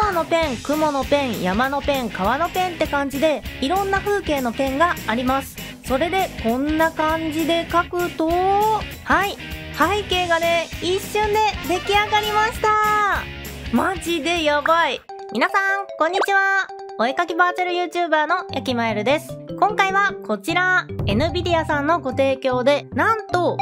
空のペン、雲のペン、山のペン、川のペンって感じで、いろんな風景のペンがあります。それで、こんな感じで書くと、はい、背景がね、一瞬で出来上がりましたマジでやばい皆さん、こんにちはお絵かきバーチャル YouTuber のやきまえるです。今回はこちら、NVIDIA さんのご提供で、なんと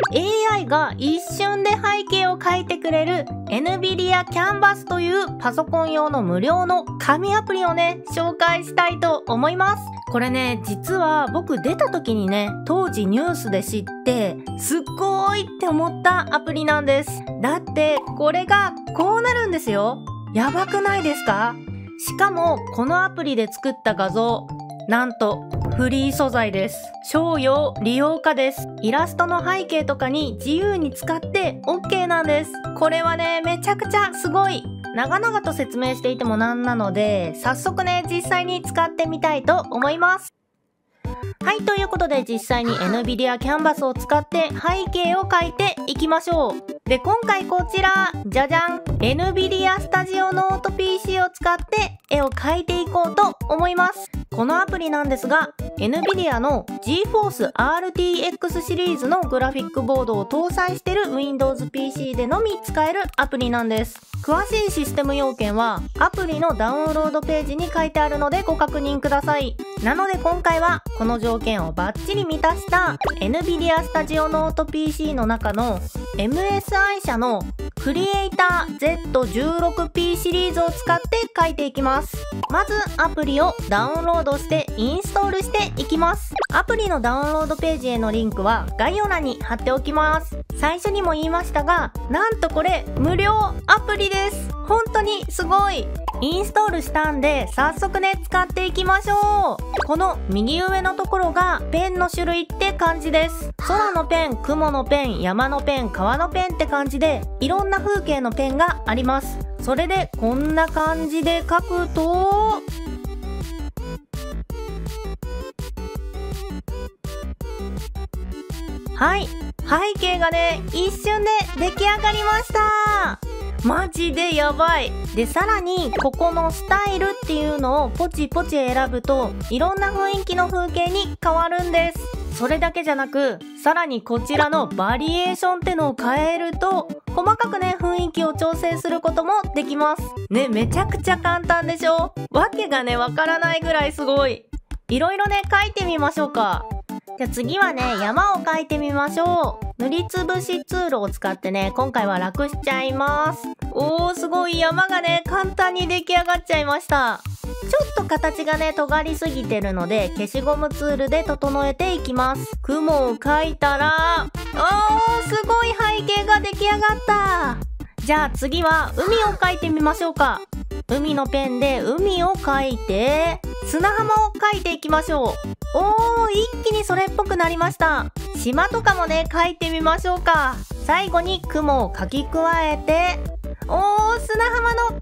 AI が一瞬で背景を描いてくれる NVIDIA Canvas というパソコン用の無料の紙アプリをね、紹介したいと思います。これね、実は僕出た時にね、当時ニュースで知って、すっごーいって思ったアプリなんです。だって、これがこうなるんですよ。やばくないですか？しかも、このアプリで作った画像、なんと、フリー素材です。商用利用可です。イラストの背景とかに自由に使って OK なんです。これはね、めちゃくちゃすごい。長々と説明していてもなんなので、早速ね、実際に使ってみたいと思います。はい、ということで実際に NVIDIA Canvas を使って背景を描いていきましょう。で、今回こちら、じゃじゃん !NVIDIA Studio Note PC を使って絵を描いていこうと思います。このアプリなんですが、NVIDIA の GForce RTX シリーズのグラフィックボードを搭載している Windows PC でのみ使えるアプリなんです。詳しいシステム要件はアプリのダウンロードページに書いてあるのでご確認ください。なので今回はこの条件をバッチリ満たした NVIDIA Studio Note PC の中の MSI 社のクリエイター Z16P シリーズを使って書いていきます。まずアプリをダウンロードしてインストールしていきます。アプリのダウンロードページへのリンクは概要欄に貼っておきます。最初にも言いましたが、なんとこれ無料アプリです。本当にすごい。インストールしたんで早速ね使っていきましょう。この右上のところがペンの種類って感じです。空のペン、雲のペン、山のペン、川のペンって感じでいろんな風景のペンがあります。それでこんな感じで書くと、はい。背景がね、一瞬で出来上がりましたマジでやばい。で、さらに、ここのスタイルっていうのをポチポチ選ぶと、いろんな雰囲気の風景に変わるんです。それだけじゃなく、さらにこちらのバリエーションってのを変えると、細かくね、雰囲気を調整することもできます。ね、めちゃくちゃ簡単でしょ？わけがね、わからないぐらいすごい。いろいろね、書いてみましょうか。じゃあ次はね、山を描いてみましょう。塗りつぶしツールを使ってね、今回は楽しちゃいます。おー、すごい山がね、簡単に出来上がっちゃいました。ちょっと形がね、尖りすぎてるので、消しゴムツールで整えていきます。雲を描いたら、おー、すごい背景が出来上がった。じゃあ次は海を描いてみましょうか。海のペンで海を描いて、砂浜を描いていきましょう。おー、一気にそれっぽくなりました。島とかもね、描いてみましょうか。最後に雲を描き加えて、おー、砂浜の完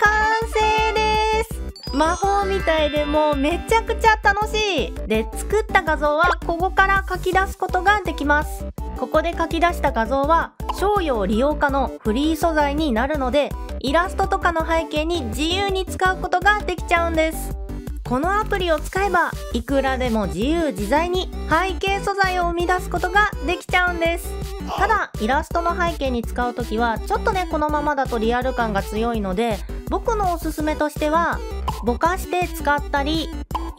成です。魔法みたいでもうめちゃくちゃ楽しい。で、作った画像はここから書き出すことができます。ここで書き出した画像は商用利用可のフリー素材になるので、イラストとかの背景に自由に使うことができちゃうんです。このアプリを使えばいくらでも自由自在に背景素材を生み出すことができちゃうんです。ただイラストの背景に使う時はちょっとねこのままだとリアル感が強いので僕のおすすめとしてはぼかして使ったり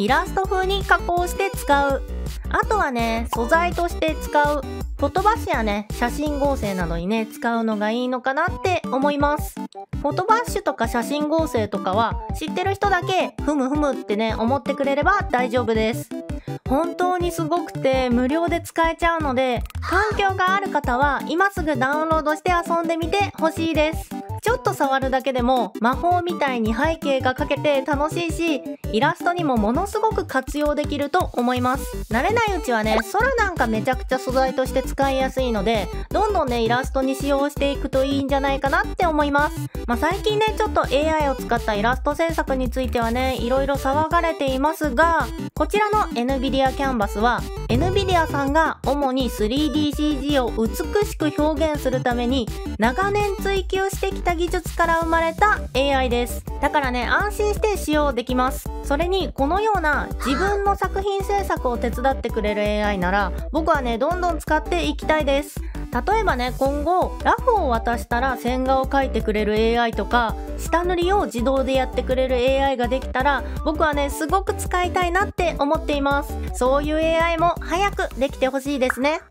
イラスト風に加工して使う。あとはね素材として使う。フォトバッシュやね写真合成などにね使うのがいいのかなって思います。フォトバッシュとか写真合成とかは知ってる人だけふむふむってね思ってくれれば大丈夫です。本当にすごくて無料で使えちゃうので環境がある方は今すぐダウンロードして遊んでみてほしいです。ちょっと触るだけでも魔法みたいに背景が描けて楽しいしイラストにもものすごく活用できると思います。慣れないうちはね空なんかめちゃくちゃ素材として使いやすいのでどんどんねイラストに使用していくといいんじゃないかなって思います。まあ、最近ねちょっと AI を使ったイラスト制作についてはねいろいろ騒がれていますがこちらの NVIDIA Canvas は NVIDIA さんが主に 3DCG を美しく表現するために長年追求してきた技術から生まれた AI です。だからね、安心して使用できます。それに、このような自分の作品制作を手伝ってくれる AI なら、僕はね、どんどん使っていきたいです。例えばね、今後、ラフを渡したら線画を描いてくれる AI とか、下塗りを自動でやってくれる AI ができたら、僕はね、すごく使いたいなって思っています。そういう AI も早くできてほしいですね。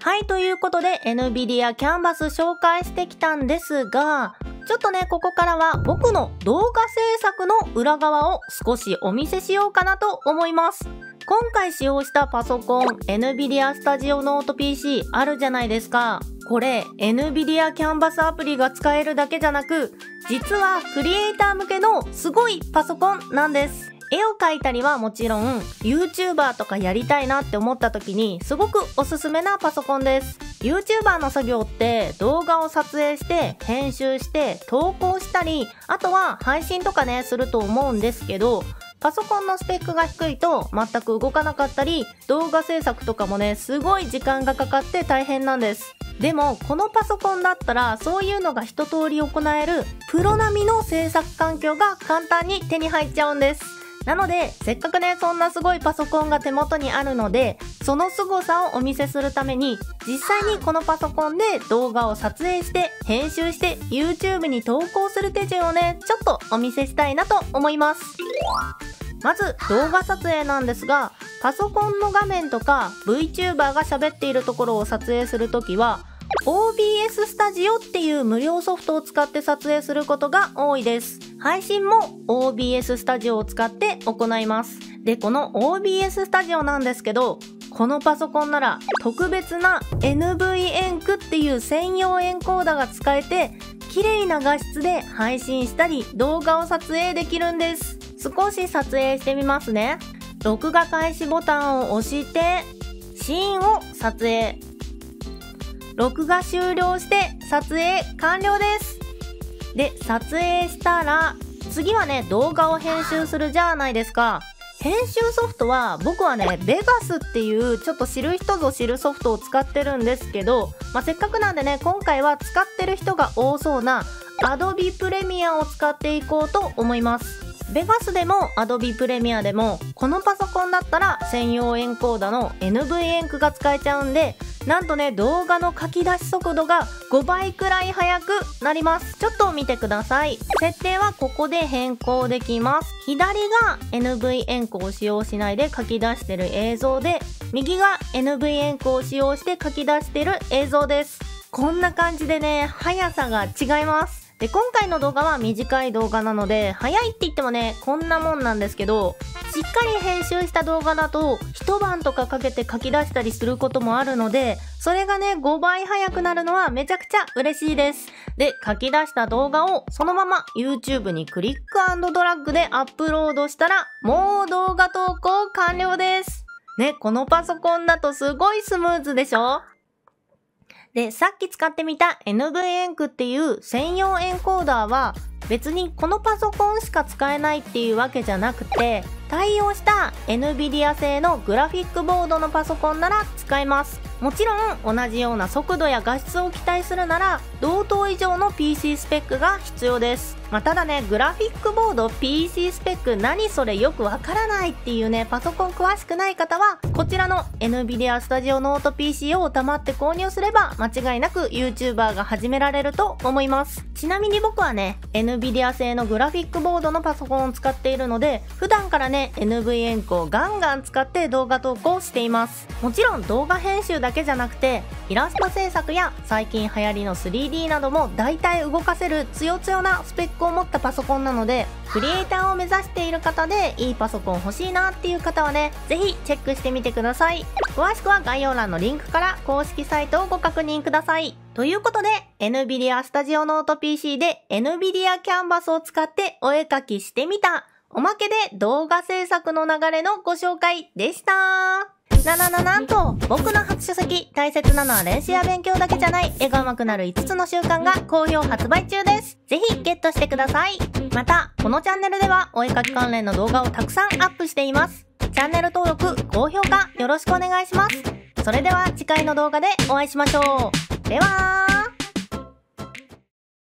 はい、ということで NVIDIA Canvas 紹介してきたんですが、ちょっとね、ここからは僕の動画制作の裏側を少しお見せしようかなと思います。今回使用したパソコン NVIDIA Studio Note PC あるじゃないですか。これ NVIDIA Canvas アプリが使えるだけじゃなく、実はクリエイター向けのすごいパソコンなんです。絵を描いたりはもちろん YouTuber とかやりたいなって思った時にすごくおすすめなパソコンです YouTuber の作業って動画を撮影して編集して投稿したりあとは配信とかねすると思うんですけどパソコンのスペックが低いと全く動かなかったり、動画制作とかもね、すごい時間がかかって大変なんです。でも、このパソコンだったら、そういうのが一通り行える、プロ並みの制作環境が簡単に手に入っちゃうんです。なので、せっかくね、そんなすごいパソコンが手元にあるので、その凄さをお見せするために、実際にこのパソコンで動画を撮影して、編集して、YouTube に投稿する手順をね、ちょっとお見せしたいなと思います。まず動画撮影なんですがパソコンの画面とか VTuber が喋っているところを撮影するときは OBS スタジオっていう無料ソフトを使って撮影することが多いです。配信も OBS スタジオを使って行います。で、この OBS スタジオなんですけど、このパソコンなら特別な NVENC っていう専用エンコーダが使えて、綺麗な画質で配信したり動画を撮影できるんです。少し撮影してみますね。録画開始ボタンを押して、シーンを撮影。録画終了して撮影完了です。で、撮影したら、次はね、動画を編集するじゃないですか。編集ソフトは僕はね、ベガスっていうちょっと知る人ぞ知るソフトを使ってるんですけど、まあ、せっかくなんでね、今回は使ってる人が多そうな Adobe Premiere を使っていこうと思います。ベガスでも Adobe Premiere でもこのパソコンだったら専用エンコーダの NV エンクが使えちゃうんでなんとね動画の書き出し速度が5倍くらい速くなります。ちょっと見てください。設定はここで変更できます。左が NV エンコを使用しないで書き出してる映像で右が NV エンコを使用して書き出してる映像です。こんな感じでね速さが違います。で、今回の動画は短い動画なので、早いって言ってもね、こんなもんなんですけど、しっかり編集した動画だと、一晩とかかけて書き出したりすることもあるので、それがね、5倍早くなるのはめちゃくちゃ嬉しいです。で、書き出した動画をそのまま YouTube にクリックドラッグでアップロードしたら、もう動画投稿完了です。ね、このパソコンだとすごいスムーズでしょ？で、さっき使ってみた NVENC っていう専用エンコーダーは別にこのパソコンしか使えないっていうわけじゃなくて対応した NVIDIA 製のグラフィックボードのパソコンなら使えます。もちろん同じような速度や画質を期待するなら同等以上の PC スペックが必要です。まあ、ただね、グラフィックボード PC スペック何それよくわからないっていうね、パソコン詳しくない方は、こちらの NVIDIA Studio Note PC を黙って購入すれば間違いなく YouTuber が始められると思います。ちなみに僕はね、NVIDIA 製のグラフィックボードのパソコンを使っているので、普段からね、NVENC をガンガン使って動画投稿しています。もちろん動画編集だけじゃなくて、イラスト制作や最近流行りの 3D なども大体動かせる強強なスペックを持ったパソコンなので、クリエイターを目指している方でいいパソコン欲しいなっていう方はね、ぜひチェックしてみてください。詳しくは概要欄のリンクから公式サイトをご確認ください。ということで、NVIDIA Studio Note PC で NVIDIA Canvas を使ってお絵描きしてみた。おまけで動画制作の流れのご紹介でした。ななななんと、僕の初書籍、大切なのは練習や勉強だけじゃない、絵が上手くなる5つの習慣が好評発売中です。ぜひゲットしてください。また、このチャンネルではお絵かき関連の動画をたくさんアップしています。チャンネル登録、高評価よろしくお願いします。それでは次回の動画でお会いしましょう。では